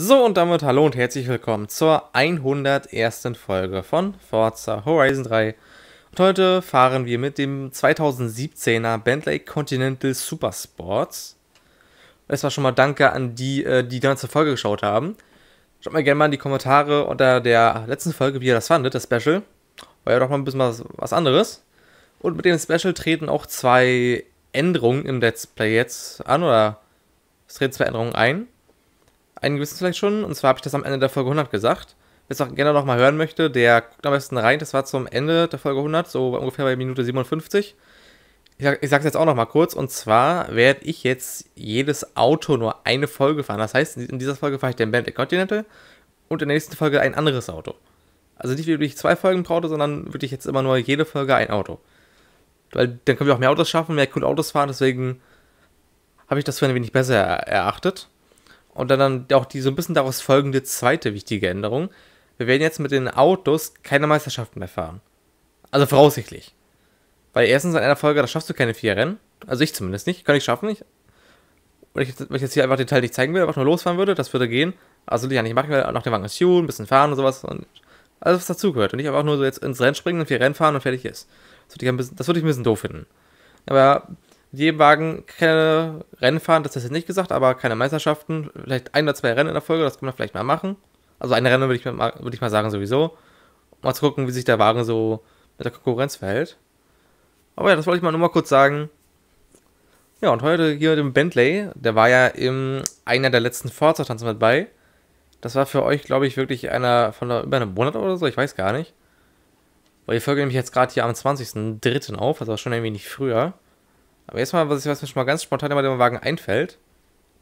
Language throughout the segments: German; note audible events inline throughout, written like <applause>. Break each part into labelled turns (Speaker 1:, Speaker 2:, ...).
Speaker 1: So und damit hallo und herzlich willkommen zur 101. Folge von Forza Horizon 3. Und heute fahren wir mit dem 2017er Bentley Continental Supersports. Erstmal schon mal danke an die, äh, die die ganze Folge geschaut haben. Schaut mal gerne mal in die Kommentare unter der letzten Folge, wie ihr das fandet, das Special. War ja doch mal ein bisschen was, was anderes. Und mit dem Special treten auch zwei Änderungen im Let's Play jetzt an, oder es treten zwei Änderungen ein. Einige wissen es vielleicht schon, und zwar habe ich das am Ende der Folge 100 gesagt. Wer es auch gerne nochmal hören möchte, der guckt am besten rein. Das war zum Ende der Folge 100, so ungefähr bei Minute 57. Ich, sag, ich sage es jetzt auch nochmal kurz, und zwar werde ich jetzt jedes Auto nur eine Folge fahren. Das heißt, in dieser Folge fahre ich den Bentley Continental und in der nächsten Folge ein anderes Auto. Also nicht wirklich zwei Folgen pro Auto, sondern wirklich jetzt immer nur jede Folge ein Auto. Weil dann können wir auch mehr Autos schaffen, mehr coole Autos fahren, deswegen habe ich das für ein wenig besser erachtet. Und dann, dann auch die so ein bisschen daraus folgende zweite wichtige Änderung. Wir werden jetzt mit den Autos keine Meisterschaften mehr fahren. Also voraussichtlich. Weil erstens in einer Folge, da schaffst du keine vier Rennen. Also ich zumindest nicht. Kann ich schaffen nicht. Wenn ich, wenn ich jetzt hier einfach den Teil nicht zeigen will, einfach nur losfahren würde, das würde gehen. Also ich ja nicht machen, weil nach dem Wagen ist ein bisschen fahren und sowas. Und alles, was dazugehört. Und nicht einfach nur so jetzt ins Rennen springen und vier Rennen fahren und fertig ist. Das würde ich, bisschen, das würde ich ein bisschen doof finden. Aber mit jedem Wagen keine Rennen fahren, das ist jetzt nicht gesagt, aber keine Meisterschaften. Vielleicht ein oder zwei Rennen in der Folge, das kann man vielleicht mal machen. Also eine Rennen würde ich, mal, würde ich mal sagen sowieso. Mal zu gucken, wie sich der Wagen so mit der Konkurrenz verhält. Aber ja, das wollte ich mal nur mal kurz sagen. Ja, und heute hier mit dem Bentley, der war ja in einer der letzten Forza-Tanzen mit bei. Das war für euch, glaube ich, wirklich einer von der, über einem Monat oder so, ich weiß gar nicht. Weil die Folge nämlich jetzt gerade hier am 20.03. auf, also schon ein wenig früher. Aber erstmal, was, was mir schon mal ganz spontan über den Wagen einfällt,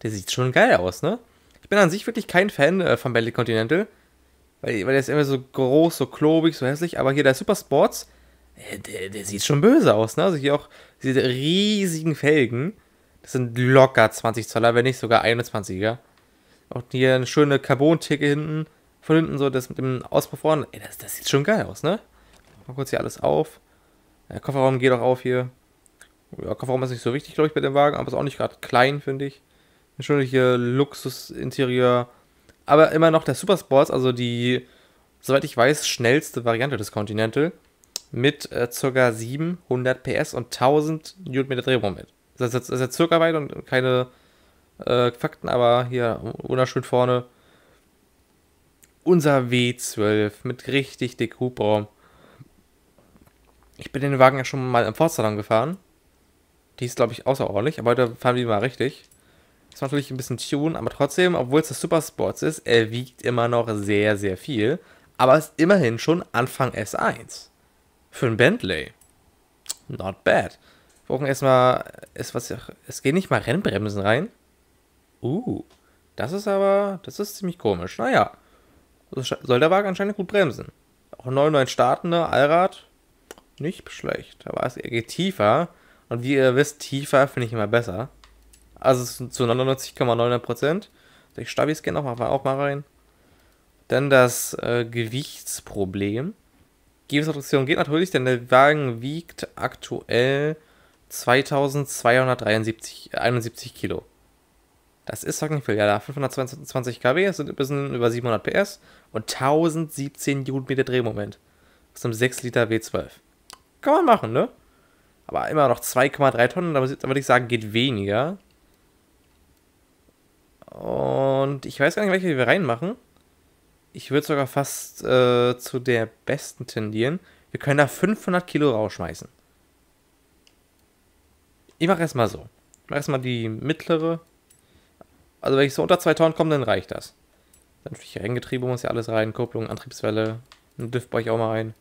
Speaker 1: der sieht schon geil aus, ne? Ich bin an sich wirklich kein Fan äh, von Bentley Continental, weil, weil der ist immer so groß, so klobig, so hässlich, aber hier der Super Sports, der, der, der sieht schon böse aus, ne? Also hier auch diese riesigen Felgen, das sind locker 20 Zoller, wenn nicht sogar 21er. Auch hier eine schöne Carbon-Theke hinten, von hinten so das mit dem Auspuff vorne, ey, das, das sieht schon geil aus, ne? Mal kurz hier alles auf. Der Kofferraum geht auch auf hier. Ja, Kofferraum ist nicht so wichtig, glaube ich, bei dem Wagen, aber ist auch nicht gerade klein, finde ich. Hier Luxus-Interieur. Aber immer noch der Supersports, also die, soweit ich weiß, schnellste Variante des Continental. Mit äh, ca. 700 PS und 1000 Newtonmeter Drehmoment. Das ist, jetzt circa weit und keine äh, Fakten, aber hier wunderschön vorne. Unser W12 mit richtig dick Hubraum. Ich bin den Wagen ja schon mal im Forza gefahren. Die ist, glaube ich, außerordentlich, aber heute fahren wir mal richtig. Ist natürlich ein bisschen Tune, aber trotzdem, obwohl es das Super Sports ist, er wiegt immer noch sehr, sehr viel. Aber ist immerhin schon Anfang S1. Für ein Bentley. Not bad. Wir brauchen erstmal, es, was, es gehen nicht mal Rennbremsen rein. Uh, das ist aber, das ist ziemlich komisch. Naja, soll der Wagen anscheinend gut bremsen. Auch 9,9 startende Allrad, nicht schlecht. Aber es geht tiefer. Und wie ihr wisst, tiefer finde ich immer besser. Also zu 99,99%. Ich Stabis gehen auch mal, auch mal rein. Dann das äh, Gewichtsproblem. Gewichtsreduktion geht natürlich, denn der Wagen wiegt aktuell 2271 71 Kilo. Das ist doch nicht viel. Ja, 522 kW, das sind ein bisschen über 700 PS und 1017 Newtonmeter Drehmoment. Das sind 6 Liter W12. Kann man machen, ne? Aber immer noch 2,3 Tonnen, da würde ich sagen, geht weniger. Und ich weiß gar nicht, welche wir reinmachen. Ich würde sogar fast äh, zu der besten tendieren. Wir können da 500 Kilo rausschmeißen. Ich mache erstmal so. Ich mache erstmal die mittlere. Also wenn ich so unter 2 Tonnen komme, dann reicht das. Dann Renngetriebe muss ja alles rein. Kupplung, Antriebswelle. Ein Diff baue ich auch mal rein.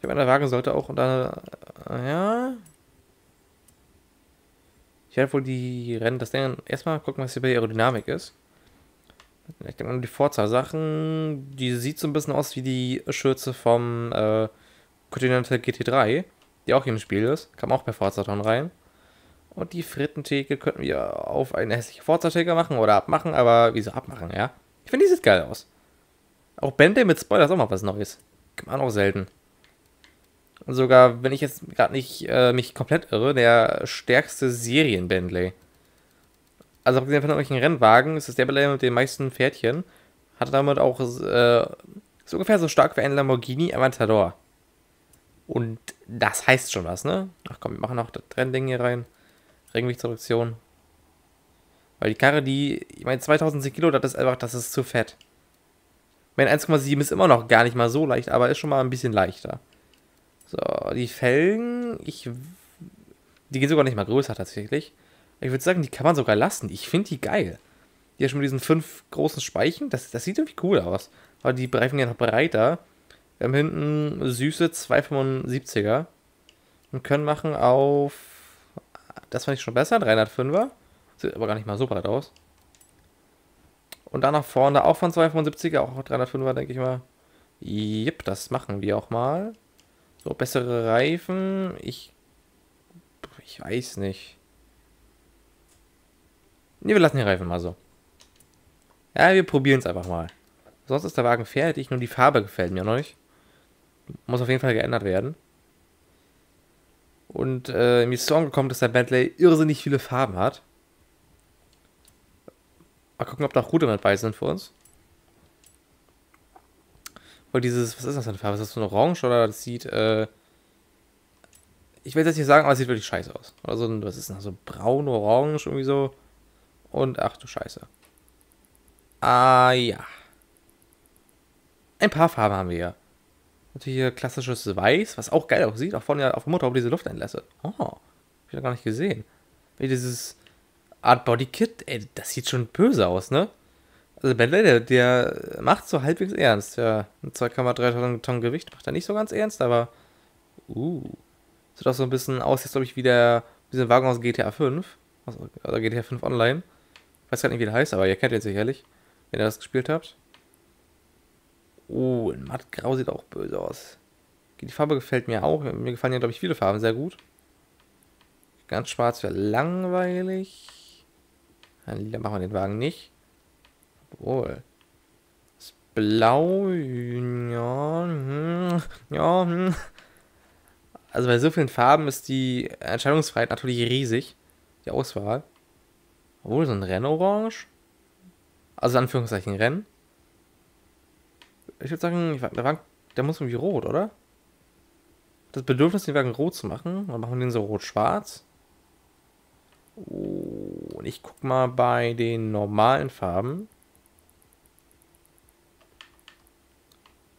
Speaker 1: Ich meine, der Wagen sollte auch unter. Ja. Ich werde wohl die Rennen, das Ding erstmal gucken, was hier bei der Aerodynamik ist. Ich denke mal, die Forza-Sachen, die sieht so ein bisschen aus wie die Schürze vom äh, Continental GT3, die auch hier im Spiel ist. Kam auch bei Forza-Ton rein. Und die Frittentheke könnten wir auf eine hässliche Forza-Theke machen oder abmachen, aber wieso abmachen, ja? Ich finde, die sieht geil aus. Auch Bände mit Spoiler ist auch mal was Neues. Kann man auch selten sogar, wenn ich jetzt gerade nicht äh, mich komplett irre, der stärkste Serien-Bentley. Also abgesehen von irgendwelchen Rennwagen ist es der Bentley mit den meisten Pferdchen. Hat damit auch äh, ist ungefähr so stark wie ein Lamborghini Aventador. Und das heißt schon was, ne? Ach komm, wir machen noch das Rennding hier rein. Regenwichtsreduktion. Weil die Karre, die, ich meine, 2010 Kilo, das ist einfach, das ist zu fett. Mein 1,7 ist immer noch gar nicht mal so leicht, aber ist schon mal ein bisschen leichter. So, die Felgen, ich. Die gehen sogar nicht mal größer tatsächlich. Ich würde sagen, die kann man sogar lassen. Ich finde die geil. Die hat schon mit diesen fünf großen Speichen. Das, das sieht irgendwie cool aus. Aber die Reifen ja noch breiter. Wir haben hinten süße 275er. Und können machen auf. Das fand ich schon besser, 305er. Sieht aber gar nicht mal so breit aus. Und dann nach vorne auch von 275er, auch 305er, denke ich mal. Jep, das machen wir auch mal. So, bessere Reifen. Ich. Ich weiß nicht. Ne, wir lassen die Reifen mal so. Ja, wir probieren es einfach mal. Sonst ist der Wagen fertig, nur die Farbe gefällt mir noch nicht. Muss auf jeden Fall geändert werden. Und äh, mir ist so angekommen, dass der Bentley irrsinnig viele Farben hat. Mal gucken, ob da auch gute mit bei sind für uns. Weil dieses, was ist das für eine Farbe? Ist das so ein Orange oder das sieht, äh, ich will jetzt nicht sagen, aber es sieht wirklich scheiße aus. Oder so ein, was ist das, so braun, orange, irgendwie so. Und ach du Scheiße. Ah ja. Ein paar Farben haben wir hier. Natürlich hier klassisches Weiß, was auch geil aussieht. Auch vorne auf dem Motor diese Lufteinlässe. Oh, hab ich ja gar nicht gesehen. Wie dieses Art Body Kit, ey, das sieht schon böse aus, ne? Also Bentley, der, der macht so halbwegs ernst. Ja, mit 2,3 Tonnen Gewicht macht er nicht so ganz ernst, aber uh, sieht auch so ein bisschen aus, jetzt glaube ich, wie der, ein Wagen aus GTA 5. Also, GTA 5 Online. Ich weiß gar nicht, wie der heißt, aber ihr kennt ihn sicherlich, wenn ihr das gespielt habt. Oh, in mattgrau sieht auch böse aus. Die Farbe gefällt mir auch. Mir gefallen ja, glaube ich, viele Farben sehr gut. Ganz schwarz wäre langweilig. Dann machen wir den Wagen nicht. Obwohl. Das Blau. Ja. Hm, ja. Hm. Also bei so vielen Farben ist die Entscheidungsfreiheit natürlich riesig. Die Auswahl. Obwohl, so ein Rennorange. Also Anführungszeichen Rennen. Ich würde sagen, der, Wagen, der muss irgendwie rot, oder? Das Bedürfnis, den Wagen rot zu machen. Dann machen wir den so rot-schwarz. Und ich guck mal bei den normalen Farben.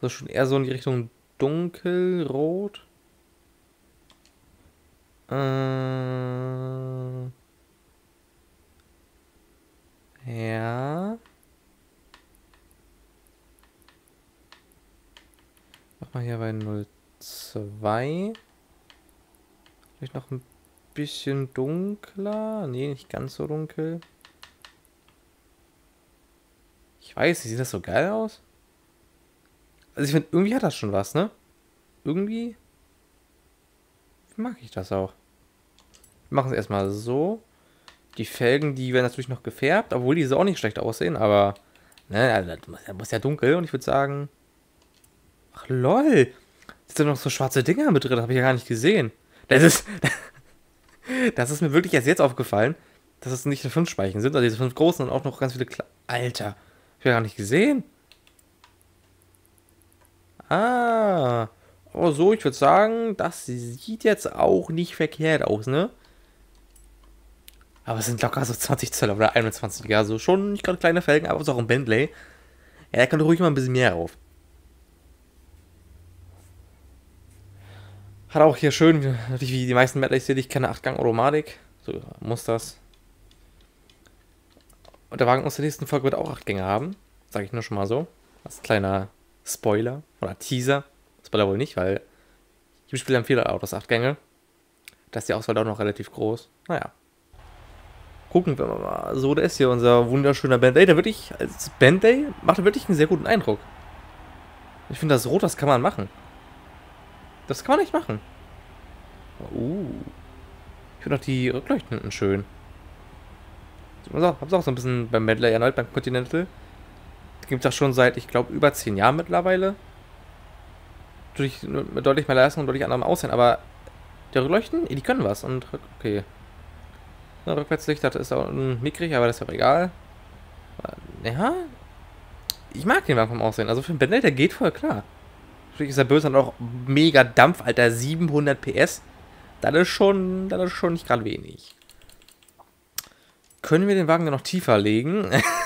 Speaker 1: Das ist schon eher so in die Richtung dunkelrot. Äh ja. Mach mal hier bei 02. Vielleicht noch ein bisschen dunkler. Nee, nicht ganz so dunkel. Ich weiß, sieht das so geil aus? Also ich finde, irgendwie hat das schon was, ne? Irgendwie mag ich das auch. Wir machen es erstmal so. Die Felgen, die werden natürlich noch gefärbt, obwohl die so auch nicht schlecht aussehen, aber ne, also das muss ja dunkel und ich würde sagen. Ach lol. Sind da noch so schwarze Dinger mit drin, habe ich ja gar nicht gesehen. Das ist. <laughs> Das ist mir wirklich erst jetzt aufgefallen, dass es nicht nur fünf Speichen sind, also diese fünf großen und auch noch ganz viele Kle Alter, hab ich ja gar nicht gesehen. Ah. Oh, so, ich würde sagen, das sieht jetzt auch nicht verkehrt aus, ne? Aber es sind locker so 20 Zoll oder 21, ja, so schon nicht gerade kleine Felgen, aber es ist auch ein Bentley. Ja, da kann ruhig mal ein bisschen mehr auf. Hat auch hier schön, natürlich wie die meisten Bentleys hier, ich kenne 8-Gang-Automatik. So muss das. Und der Wagen aus der nächsten Folge wird auch 8 Gänge haben. Sage ich nur schon mal so. Als kleiner Spoiler oder Teaser. Spoiler wohl nicht, weil ich spiele haben viele Autos 8 Gänge. Da ist die Auswahl auch noch relativ groß. Naja. Gucken wir mal. So, der ist hier unser wunderschöner Bentley. Der wirklich, als Bentley macht wirklich einen sehr guten Eindruck. Ich finde, das Rot, das kann man machen. Das kann man nicht machen. Uh. Ich finde auch die Rückleuchten hinten schön. Ich hab's auch so ein bisschen beim Medley erneut, beim Continental. Gibt es auch schon seit, ich glaube, über 10 Jahren mittlerweile. Durch, mit deutlich mehr Leistung und deutlich anderem Aussehen, aber die Rückleuchten, die können was. Und okay. Na, Rückwärtslicht, das ist auch mickrig, aber das ist auch egal. Ja, ich mag den Wagen vom Aussehen. Also für einen Bentley, der geht voll klar. Natürlich ist er böse und auch mega Dampf, Alter. 700 PS. Das ist schon, das ist schon nicht gerade wenig. Können wir den Wagen dann noch tiefer legen? <laughs>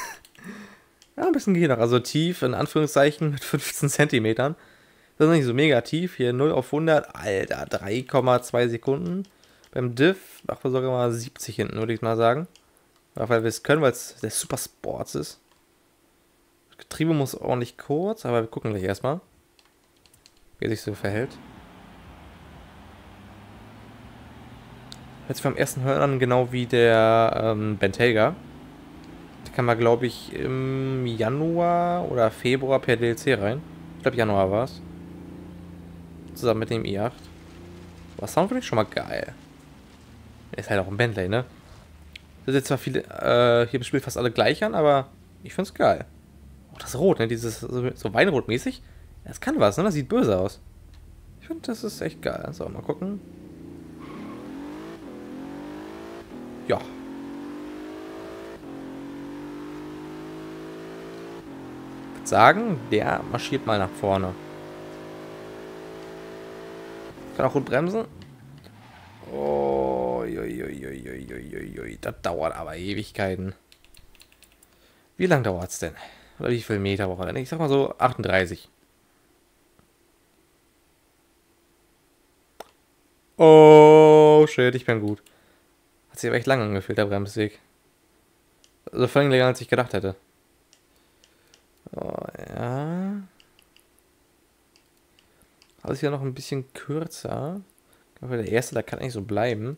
Speaker 1: ja, ein bisschen geht noch. Also tief, in Anführungszeichen, <laughs> mit 15 Zentimetern. Das ist nicht so mega tief. Hier 0 auf 100. Alter, 3,2 Sekunden. Beim Diff machen wir sogar mal 70 hinten, würde ich mal sagen. Weil wir es können, weil es der Super Sports ist. Das Getriebe muss ordentlich kurz, aber wir gucken gleich erstmal, wie er sich so verhält. Hört sich beim ersten Hören an genau wie der ähm, Bentayga. Kann man, glaube ich, im Januar oder Februar per DLC rein. Ich glaube, Januar war es. Zusammen mit dem i8. Was Sound finde ich schon mal geil. Ist halt auch ein Bentley, ne? Das sind zwar viele, äh, hier im Spiel fast alle gleich an, aber ich finde es geil. Oh, das Rot, ne? Dieses so, so Weinrot-mäßig. Das kann was, ne? Das sieht böse aus. Ich finde, das ist echt geil. So, mal gucken. Ja. Ich würde sagen, der marschiert mal nach vorne. Kann auch gut bremsen. Oh, das dauert aber Ewigkeiten. Wie lange dauert es denn? Oder wie viel Meter braucht er? Ich sag mal so 38. Oh, shit, ich bin gut. Hat sich aber echt lang angefühlt, der Bremsweg. Also vor länger, als ich gedacht hätte. Oh, ja. Alles hier noch ein bisschen kürzer. Aber der erste, der kann eigentlich so bleiben.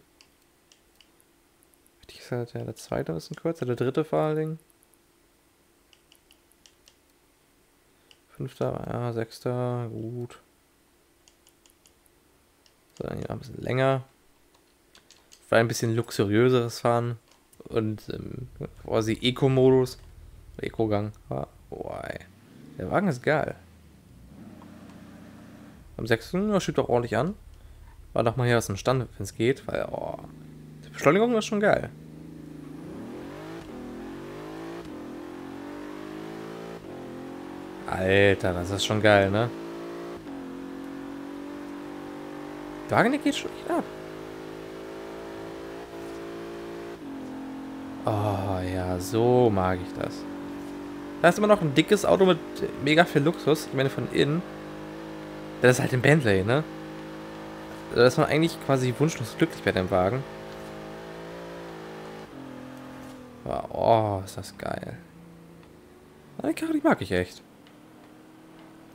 Speaker 1: Richtig gesagt, ja, der zweite ist ein kürzer, der dritte vor allen Dingen. Fünfter, ja, sechster, gut. So, dann hier ein bisschen länger. War ein bisschen luxuriöseres Fahren. Und ähm, quasi Eco-Modus. Eco-Gang. Ah, boah. Der Wagen ist geil. Am 6. Ja, schiebt auch ordentlich an. War doch mal hier aus dem Stand, wenn es geht, weil, oh, die Beschleunigung ist schon geil. Alter, das ist schon geil, ne? Wagen, geht schon echt ab. Oh ja, so mag ich das. Da ist immer noch ein dickes Auto mit mega viel Luxus. Ich meine, von innen. Das ist halt ein Bentley, ne? Da ist man eigentlich quasi wunschlos glücklich bei dem Wagen. Oh, ist das geil. Die Karre, die mag ich echt.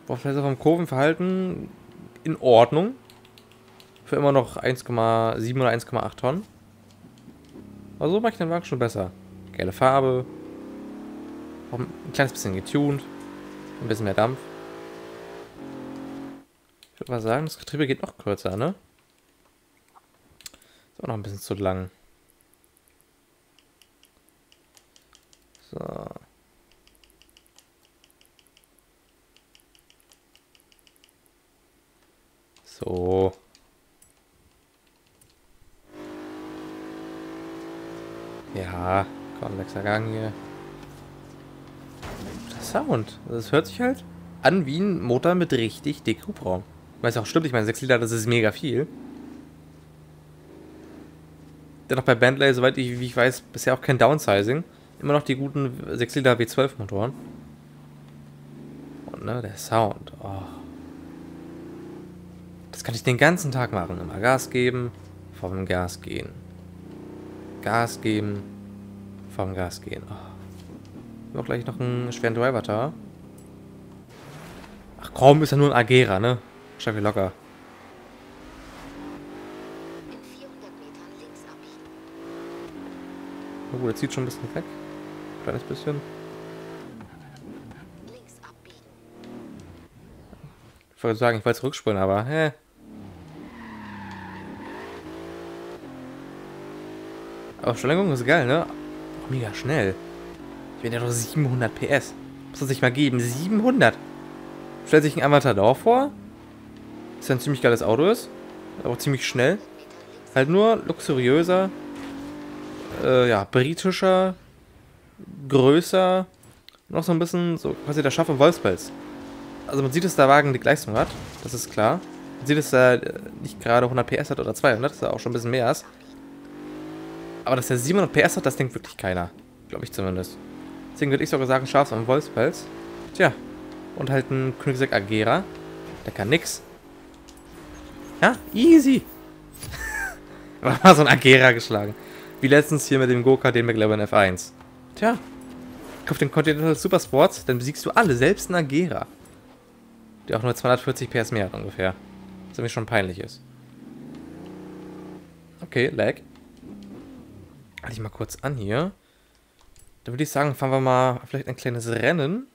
Speaker 1: Boah, vielleicht auch vom Kurvenverhalten in Ordnung. Für immer noch 1,7 oder 1,8 Tonnen. Aber so mache ich den Wagen schon besser. Geile Farbe. Ein kleines bisschen getuned. Ein bisschen mehr Dampf. Ich würde mal sagen, das Getriebe geht noch kürzer, ne? Ist auch noch ein bisschen zu lang. So. So. Ja, konvexer Gang hier. Sound. Das hört sich halt an wie ein Motor mit richtig dick Hubraum. Weiß auch stimmt, ich meine 6 Liter, das ist mega viel. Dennoch bei Bentley, soweit ich, wie ich weiß, bisher auch kein Downsizing. Immer noch die guten 6 Liter W12 Motoren. Und ne, der Sound. Oh. Das kann ich den ganzen Tag machen. Immer Gas geben, vom Gas gehen. Gas geben, vom Gas gehen. Oh. Auch gleich noch einen schweren Driver da. Ach komm, ist ja nur ein Agera, ne? Schaffe ich locker. Oh, der zieht schon ein bisschen weg. Kleines bisschen. Ich wollte sagen, ich wollte zurückspulen, aber hä? Aber Verlängerung ist geil, ne? Mega schnell. Bin ja doch 700 PS. Muss das sich mal geben. 700. Stellt sich ein Aventador vor. Das ja ein ziemlich geiles Auto ist. Aber ziemlich schnell. Halt nur luxuriöser. äh, ja, britischer, größer, noch so ein bisschen so quasi der Schaff im Wolfspelz. Also man sieht, dass der Wagen die Leistung hat, das ist klar. Man sieht, dass er äh, nicht gerade 100 PS hat oder 200, dass er auch schon ein bisschen mehr ist. Aber dass er 700 PS hat, das denkt wirklich keiner. Glaube ich zumindest. Deswegen würde ich sogar sagen, Schafs am Wolfspelz. Tja. Und halt ein Königsegg Agera. Der kann nix. Ja, easy. <laughs> War so ein Agera geschlagen. Wie letztens hier mit dem Go-Kart, den McLaren F1. Tja. Kauf den Continental Supersports, dann besiegst du alle, selbst ein Agera. Der auch nur 240 PS mehr hat ungefähr. Was nämlich schon peinlich ist. Okay, lag. Halte ich mal kurz an hier. Dann würde ich sagen, fahren wir mal vielleicht ein kleines Rennen.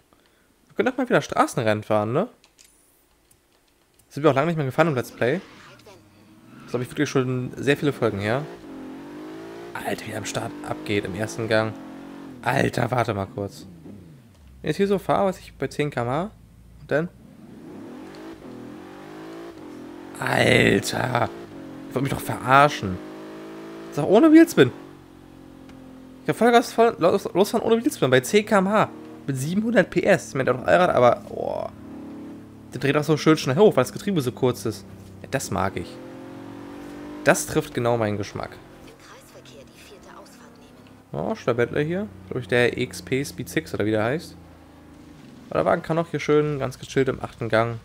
Speaker 1: Wir können doch mal wieder Straßenrennen fahren, ne? Sind wir auch lange nicht mehr gefahren im Let's Play. Das habe ich wirklich schon sehr viele Folgen her. Alter, wie am Start abgeht im ersten Gang. Alter, warte mal kurz. Wenn ich jetzt hier so fahre, was ich bei 10 km und dann... Alter. Ich wollte mich doch verarschen. Das ist auch ohne Wheelspin. Ich habe Vollgas voll, los, losfahren ohne Wheelspin bei 10 km/h. Mit 700 PS. Ich meine, auch Allrad, aber... Oh. Der dreht auch so schön schnell hoch, weil das Getriebe so kurz ist. Ja, das mag ich. Das trifft genau meinen Geschmack. Oh, Stabettler hier. Glaube ich, der XP Speed 6 oder wie der heißt. Aber der Wagen kann auch hier schön ganz gechillt im achten Gang.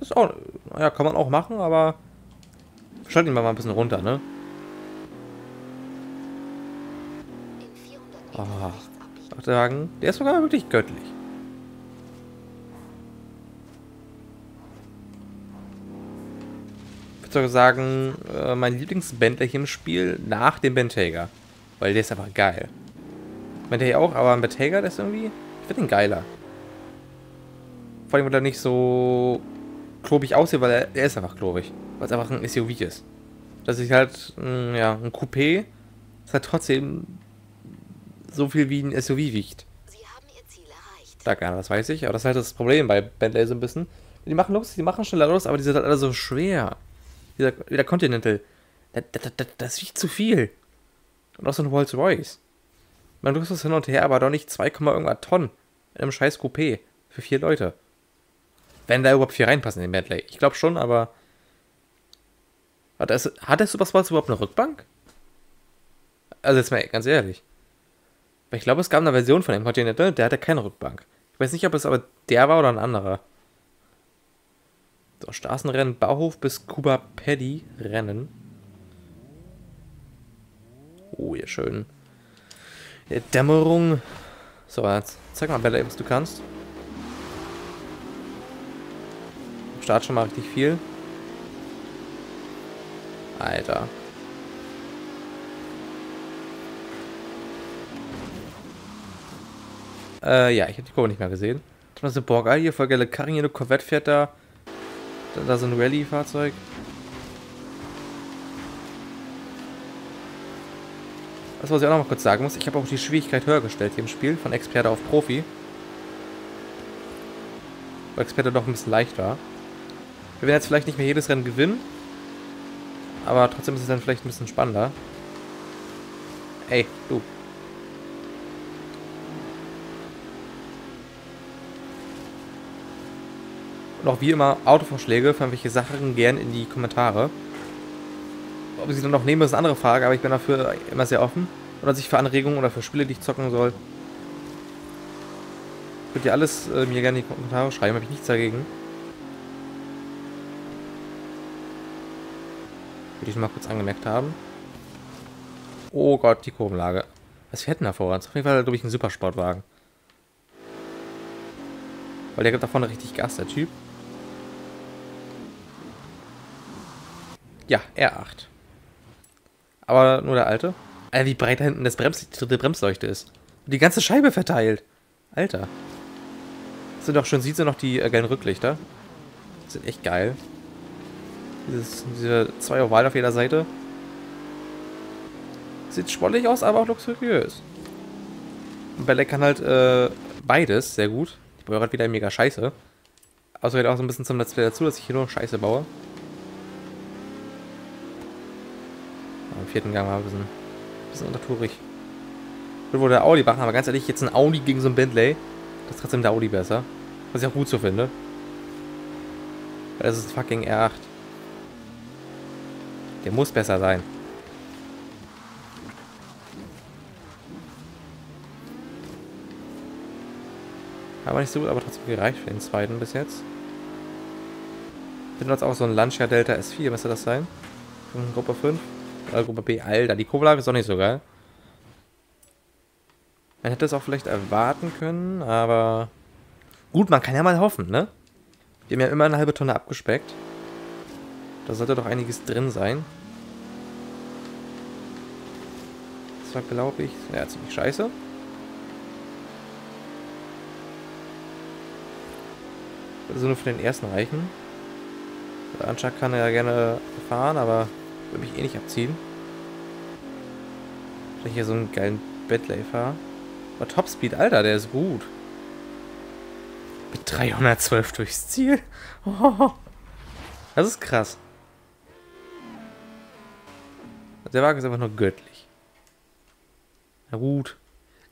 Speaker 1: Ist auch, ja, kann man auch machen, aber schalten ihn mal ein bisschen runter, ne? Oh, der Wagen, der ist sogar wirklich göttlich. würde sagen, äh, mein Lieblingsbändler hier im Spiel nach dem Bentayga. Weil der ist einfach geil. Bentayga auch, aber ein Bentayga, der ist irgendwie... Ich finde den geiler. Vor allem, weil er nicht so klobig aussieht, weil er, er ist einfach klobig. Weil es einfach ein SUV ist. Das ist halt, mh, ja, ein Coupé, das halt trotzdem so viel wie ein SUV wiegt. Sie haben ihr Ziel erreicht. Da gar das weiß ich, aber das ist halt das Problem bei Bentley so ein bisschen. Die machen los, die machen schneller los, aber die sind halt alle so schwer. Wieder, wieder Continental. Das, das, das, das wiegt zu viel. Und auch so ein Rolls Royce. Man tut das hin und her, aber doch nicht 2, irgendwas Tonnen. In einem scheiß Coupé. Für vier Leute. Wenn da überhaupt vier reinpassen in den Bentley. Ich glaube schon, aber. Hat, das, hat der Supersports überhaupt eine Rückbank? Also jetzt mal ganz ehrlich. Weil ich glaube, es gab eine Version von dem Continental, der hatte keine Rückbank. Ich weiß nicht, ob es aber der war oder ein anderer. So, Straßenrennen, Bauhof bis Kuba Paddy Rennen. Oh, hier schön. Der Dämmerung. So, jetzt zeig mal, Bella, was du kannst. Start schon mal richtig viel. Alter. Äh, ja, ich habe die Kurve nicht mehr gesehen. Das ist eine Borgal hier, voll geile Karren eine Corvette fährt da. Da so ein Rallye-Fahrzeug. Das, was ich auch noch mal kurz sagen muss, ich habe auch die Schwierigkeit höher gestellt hier im Spiel, von Experte auf Profi. Weil Experte doch ein bisschen leicht war. Wir werden jetzt vielleicht nicht mehr jedes Rennen gewinnen, aber trotzdem ist es dann vielleicht ein bisschen spannender. Ey, du. Und auch wie immer Autovorschläge für irgendwelche Sachen gern in die Kommentare. Ob ich sie dann noch nehme, ist eine andere Frage, aber ich bin dafür immer sehr offen. Oder sich für Anregungen oder für Spiele, die ich zocken soll. Könnt ihr alles äh, mir gerne in die Kommentare schreiben, habe ich nichts dagegen. Würde ich mal kurz angemerkt haben. Oh Gott, die Kurvenlage. Was wir hätten da vor uns? Auf jeden Fall, glaube ich, ein Supersportwagen. Weil der gibt da vorne richtig Gas, der Typ. Ja, R8. Aber nur der alte. Alter, wie breit da hinten das Brems die dritte Bremsleuchte ist. Und die ganze Scheibe verteilt. Alter. Das sind doch schon, sieht sie noch die äh, geilen Rücklichter. Die sind echt geil. Dieses, diese zwei Oval auf jeder Seite. Sieht sportlich aus, aber auch luxuriös. Und Belek kann halt äh, beides sehr gut. Ich baue gerade wieder mega scheiße. Außer auch so ein bisschen zum Let's Play dazu, dass ich hier nur Scheiße baue. Vierten Gang war ein bisschen, ein bisschen untertourig. Ich würde der Audi machen, aber ganz ehrlich, jetzt ein Audi gegen so ein Bentley, das ist trotzdem der Audi besser. Was ich auch gut so finde. Weil das ist ein fucking R8. Der muss besser sein. Aber nicht so gut, aber trotzdem gereicht für den zweiten bis jetzt. Finden wir jetzt auch so ein Lancia Delta S4, müsste das sein? Von Gruppe 5? Oder Gruppe B. Alter, die Kurbellage ist doch nicht so geil. Man hätte es auch vielleicht erwarten können, aber... Gut, man kann ja mal hoffen, ne? Wir haben ja immer eine halbe Tonne abgespeckt. Da sollte doch einiges drin sein. Das war, glaube ich, ja, ziemlich scheiße. Also nur für den ersten reichen. Der Anschlag kann er ja gerne fahren, aber würde mich eh nicht abziehen. Ich hier so einen geilen Bentley fahre. Aber Topspeed, Alter, der ist gut. Mit 312 durchs Ziel. Oh, <laughs> das ist krass. Der Wagen ist einfach nur göttlich. Na gut.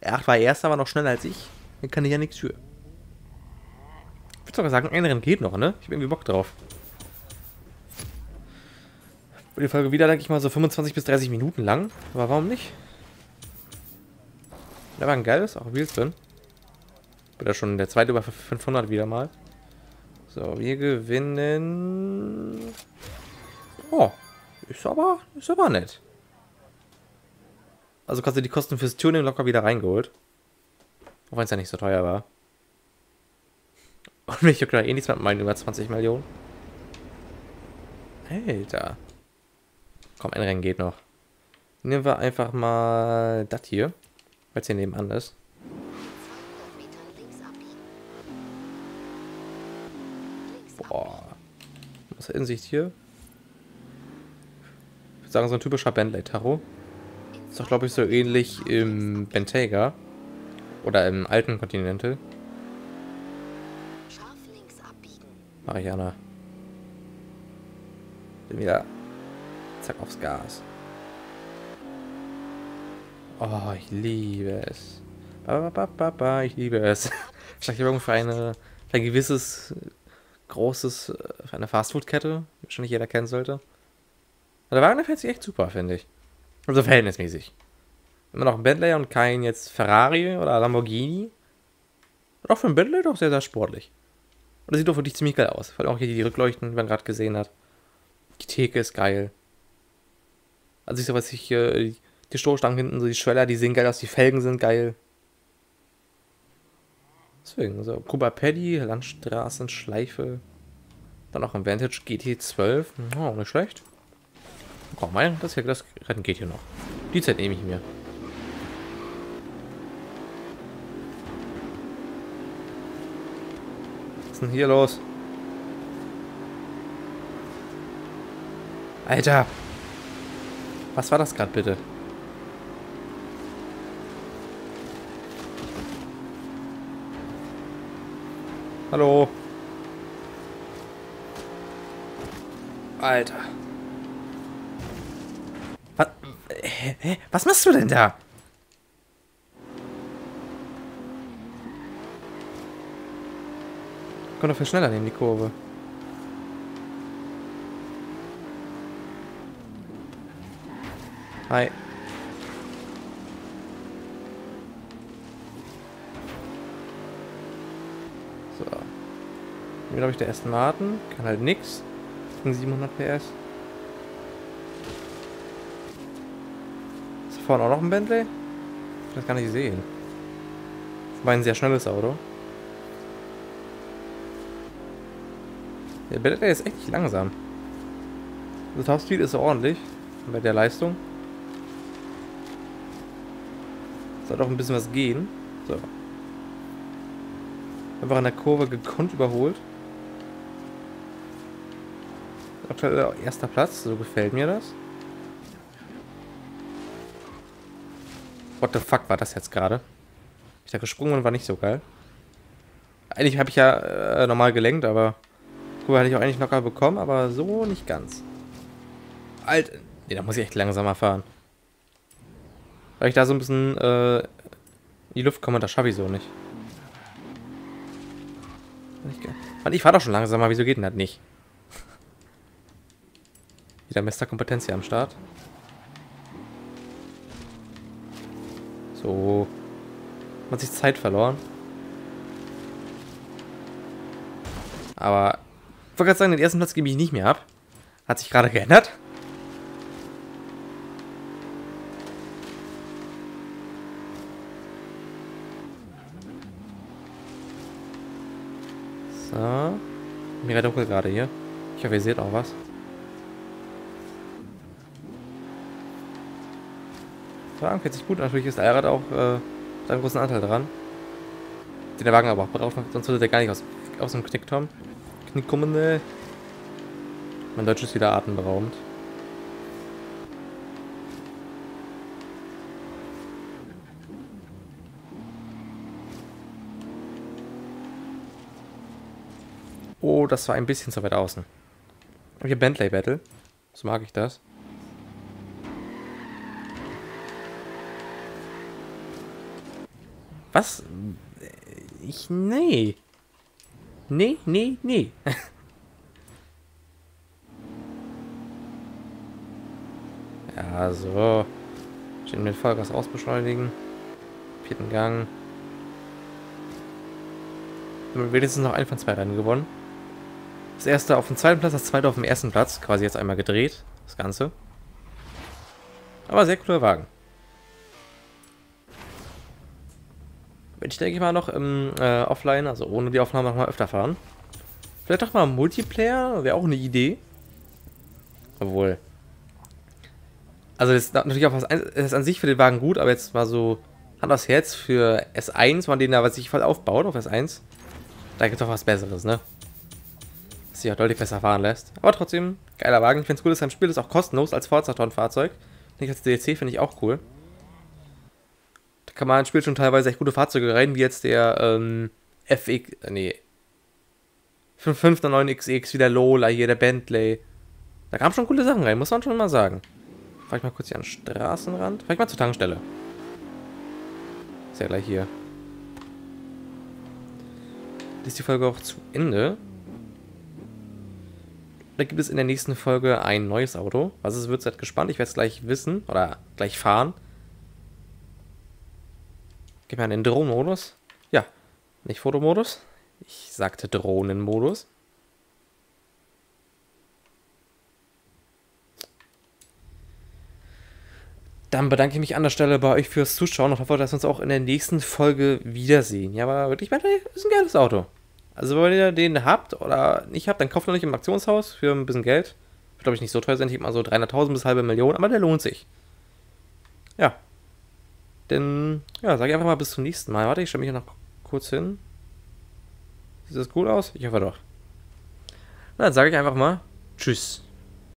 Speaker 1: Er war erster, aber noch schneller als ich. Dann kann ich ja nichts für. Ich würde sogar sagen, ein Rennen geht noch, ne? Ich habe irgendwie Bock drauf. Und die Folge wieder, denke ich mal, so 25 bis 30 Minuten lang. Aber warum nicht? Da war ein geiles, auch Wheels drin. Bin ja schon der zweite über 500 wieder mal. So, wir gewinnen... Oh, ist aber, ist aber nett. Also quasi die Kosten fürs Tuning locker wieder reingeholt. Auch wenn es ja nicht so teuer war. Und mich juckt da eh nichts mit meinen über 20 Millionen. Alter. Komm, ein Rennen geht noch. Nehmen wir einfach mal das hier. Weil es hier nebenan ist. Boah. Was ist Insicht hier? Ich würde sagen, so ein typischer Bentley-Tarot. Ist doch, glaube ich, so ähnlich im Bentayga. Oder im alten Continental. Mariana. Bin wieder zack aufs Gas. Oh, ich liebe es. Ba, ba, ba, ich liebe es. <laughs> Wahrscheinlich für eine für ein gewisses großes für eine Fastfood-Kette, die wahrscheinlich jeder kennen sollte. Aber der Wagen fährt sich echt super, finde ich. Also verhältnismäßig. Immer noch ein Bentley und kein jetzt Ferrari oder Lamborghini. Auch für ein Bentley doch sehr, sehr sportlich. Und das sieht doch wirklich ziemlich geil aus. Weil auch hier die Rückleuchten, wie man gerade gesehen hat. Die Theke ist geil. Also ich so, was ich hier, die Stoßstangen hinten, so die Schweller, die sehen geil aus, die Felgen sind geil. Deswegen, so, Kuba Paddy, Landstraßenschleife. Dann auch ein Vantage GT12. Oh, nicht schlecht. Oh mein, das hier, das Rennen geht hier noch. Die Zeit nehme ich mir. Was ist denn hier los? Alter! Was war das gerade bitte? Hallo. Alter. Was, hä, was machst du denn da? Komm doch viel schneller nehmen, die Kurve. Hi. So. Hier glaube ich der Aston Martin. Kann halt nix. 700 PS. Ist vorne auch noch ein Bentley? Ich kann das gar nicht sehen. War ein sehr schnelles Auto. Der Bentley ist echt langsam. Das Topspeed ist ordentlich bei der Leistung. Soll doch ein bisschen was gehen. So. Einfach an der Kurve gekonnt überholt. Aktuell erster Platz, so gefällt mir das. What the fuck war das jetzt gerade? Ich da gesprungen und war nicht so geil. Eigentlich habe ich ja äh, normal gelenkt, aber Kurve hatte ich auch eigentlich locker bekommen, aber so nicht ganz. Alter, Ne, da muss ich echt langsamer fahren. Weil ich da so ein bisschen äh, in die Luft komme, das schaffe ich so nicht. Mann, ich fahre doch schon langsamer, wieso geht denn das nicht? <laughs> Wieder Mr. Kompetenz hier am Start. So. Man hat sich Zeit verloren. Aber ich wollte gerade sagen, den ersten Platz gebe ich nicht mehr ab. Hat sich gerade geändert. So. Mega dunkel gerade hier. Ich hoffe, ihr seht auch was. So, fährt sich gut. Natürlich ist der Allrad auch äh, einen großen Anteil dran. Den der Wagen aber auch braucht, sonst würde der gar nicht aus, aus dem Knick kommen. Knick kommen, ne? Mein Deutsch ist wieder atemberaubend. Das war ein bisschen zu weit außen. Hier Bentley Battle. So mag ich das. Was? Ich. Nee. Nee, nee, nee. <laughs> ja, so. Schön mit Vollgas ausbeschleunigen. Vierten Gang. Wir haben wenigstens noch ein von zwei Rennen gewonnen. Das erste auf dem zweiten Platz, das zweite auf dem ersten Platz. Quasi jetzt einmal gedreht, das Ganze. Aber sehr cooler Wagen. Werde ich, denke ich mal, noch im äh, Offline, also ohne die Aufnahme, noch mal öfter fahren. Vielleicht auch mal Multiplayer, wäre auch eine Idee. Obwohl. Also, das ist natürlich auch was, das ist an sich für den Wagen gut, aber jetzt mal so Hand aufs Herz für S1, man den da, was sich voll aufbaut auf S1. Da gibt es doch was Besseres, ne? Sich auch deutlich besser fahren lässt. Aber trotzdem, geiler Wagen. Ich finde es cool, dass sein Spiel ist auch kostenlos als Forza-Fahrzeug. Nicht als DLC, finde ich auch cool. Da kann man ins Spiel schon teilweise echt gute Fahrzeuge rein, wie jetzt der ähm, FX, äh, nee, 509XX, wie der Lola hier, der Bentley. Da kamen schon coole Sachen rein, muss man schon mal sagen. Fahr ich mal kurz hier an den Straßenrand. Fahr ich mal zur Tankstelle. Ist ja gleich hier. ist die Folge auch zu Ende. Da gibt es in der nächsten Folge ein neues Auto. Was es wird, seid gespannt. Ich werde es gleich wissen oder gleich fahren. Gehen wir in den Drohnenmodus. Ja, nicht Fotomodus. Ich sagte Drohnenmodus. Dann bedanke ich mich an der Stelle bei euch fürs Zuschauen und hoffe, dass wir uns auch in der nächsten Folge wiedersehen. Ja, aber wirklich, ist ein geiles Auto. Also wenn ihr den habt oder nicht habt, dann kauft ihr nicht im Aktionshaus für ein bisschen Geld. Wird glaube ich nicht so teuer sein, ich mal so 300.000 bis halbe Million, aber der lohnt sich. Ja. Denn, ja, sage ich einfach mal bis zum nächsten Mal. Warte, ich stelle mich hier noch kurz hin. Sieht das gut aus? Ich hoffe doch. Na, dann sage ich einfach mal Tschüss.